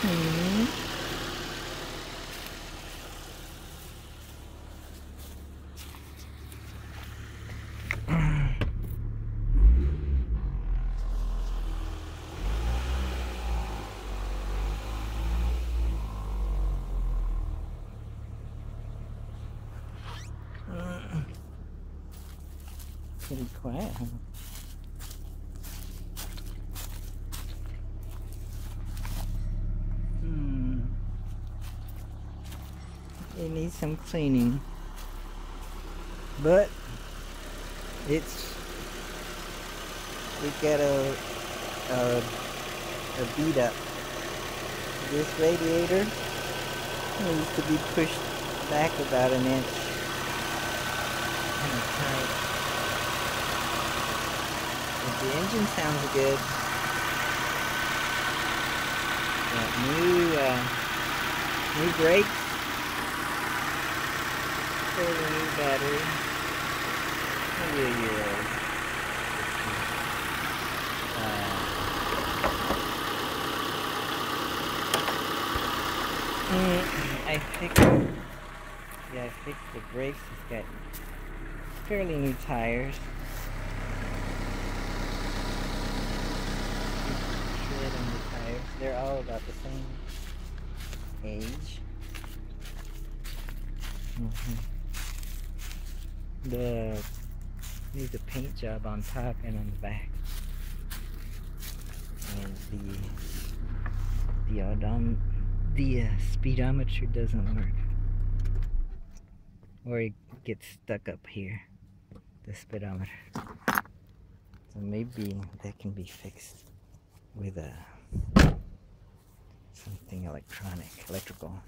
cleaning. Pretty quiet, huh? It needs some cleaning. But it's we got a a, a beat up. This radiator needs to be pushed back about an inch. But the engine sounds good. Got new uh, new brakes. Fairly new battery. Maybe a year old. Uh, mm, I fixed yeah, I fixed the brakes. It's got fairly new tires. They're all about the same age. Mhm. The needs a paint job on top and on the back. And the the odom the uh, speedometer doesn't work. Or it gets stuck up here. The speedometer. So maybe that can be fixed with a something electronic, electrical.